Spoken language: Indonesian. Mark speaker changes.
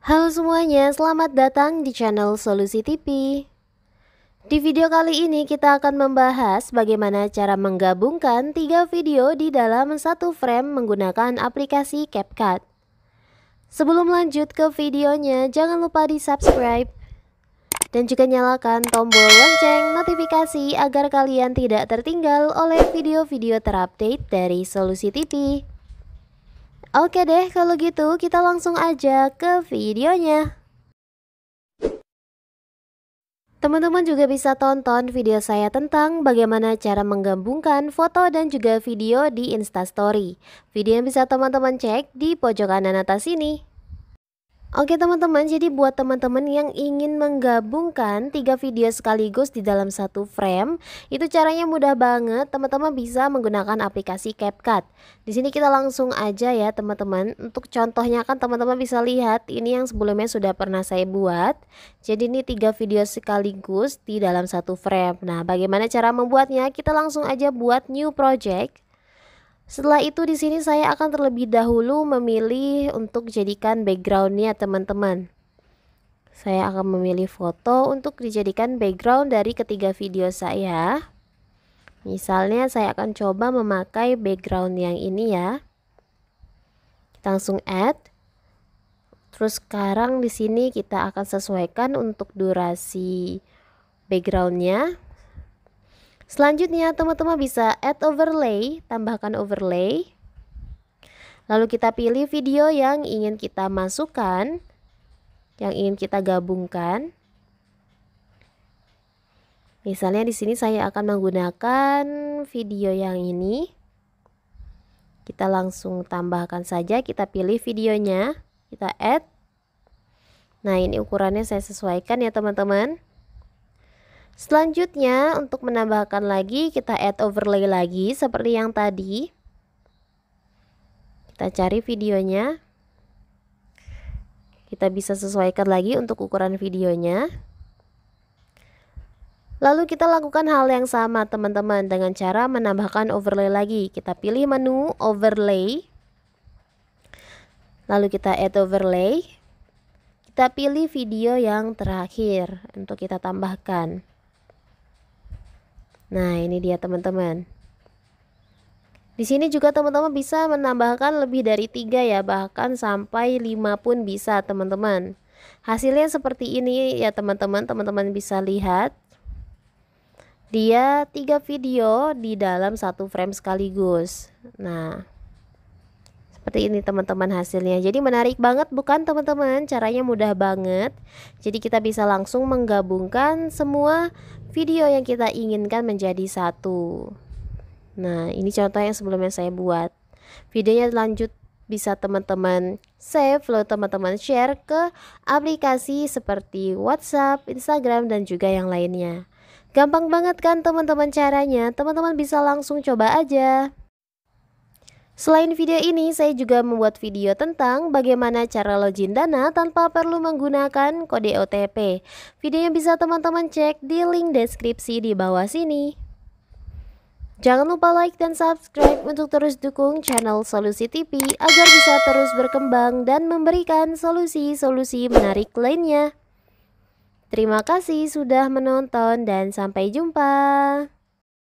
Speaker 1: Halo semuanya, selamat datang di channel Solusi TV. Di video kali ini kita akan membahas bagaimana cara menggabungkan tiga video di dalam satu frame menggunakan aplikasi CapCut. Sebelum lanjut ke videonya, jangan lupa di subscribe dan juga nyalakan tombol lonceng notifikasi agar kalian tidak tertinggal oleh video-video terupdate dari Solusi TV. Oke deh, kalau gitu kita langsung aja ke videonya. Teman-teman juga bisa tonton video saya tentang bagaimana cara menggabungkan foto dan juga video di Instastory. Video yang bisa teman-teman cek di pojok kanan atas ini. Oke teman-teman, jadi buat teman-teman yang ingin menggabungkan tiga video sekaligus di dalam satu frame, itu caranya mudah banget. Teman-teman bisa menggunakan aplikasi CapCut. Di sini kita langsung aja ya teman-teman. Untuk contohnya kan teman-teman bisa lihat ini yang sebelumnya sudah pernah saya buat. Jadi ini tiga video sekaligus di dalam satu frame. Nah, bagaimana cara membuatnya? Kita langsung aja buat new project. Setelah itu di sini saya akan terlebih dahulu memilih untuk jadikan backgroundnya teman-teman. Saya akan memilih foto untuk dijadikan background dari ketiga video saya. Misalnya saya akan coba memakai background yang ini ya. Kita langsung add. Terus sekarang di sini kita akan sesuaikan untuk durasi backgroundnya Selanjutnya teman-teman bisa add overlay, tambahkan overlay. Lalu kita pilih video yang ingin kita masukkan, yang ingin kita gabungkan. Misalnya di sini saya akan menggunakan video yang ini. Kita langsung tambahkan saja, kita pilih videonya, kita add. Nah, ini ukurannya saya sesuaikan ya teman-teman. Selanjutnya untuk menambahkan lagi kita add overlay lagi seperti yang tadi. Kita cari videonya. Kita bisa sesuaikan lagi untuk ukuran videonya. Lalu kita lakukan hal yang sama teman-teman dengan cara menambahkan overlay lagi. Kita pilih menu overlay. Lalu kita add overlay. Kita pilih video yang terakhir untuk kita tambahkan. Nah, ini dia teman-teman. Di sini juga teman-teman bisa menambahkan lebih dari tiga ya, bahkan sampai lima pun bisa teman-teman. Hasilnya seperti ini ya teman-teman, teman-teman bisa lihat. Dia tiga video di dalam satu frame sekaligus. Nah, seperti ini teman-teman hasilnya. Jadi menarik banget bukan teman-teman? Caranya mudah banget. Jadi kita bisa langsung menggabungkan semua video yang kita inginkan menjadi satu. Nah, ini contoh yang sebelumnya saya buat. Videonya lanjut bisa teman-teman save, lalu teman-teman share ke aplikasi seperti WhatsApp, Instagram, dan juga yang lainnya. Gampang banget kan teman-teman caranya? Teman-teman bisa langsung coba aja. Selain video ini, saya juga membuat video tentang bagaimana cara login dana tanpa perlu menggunakan kode OTP. Videonya bisa teman-teman cek di link deskripsi di bawah sini. Jangan lupa like dan subscribe untuk terus dukung channel Solusi TV agar bisa terus berkembang dan memberikan solusi-solusi menarik lainnya. Terima kasih sudah menonton dan sampai jumpa.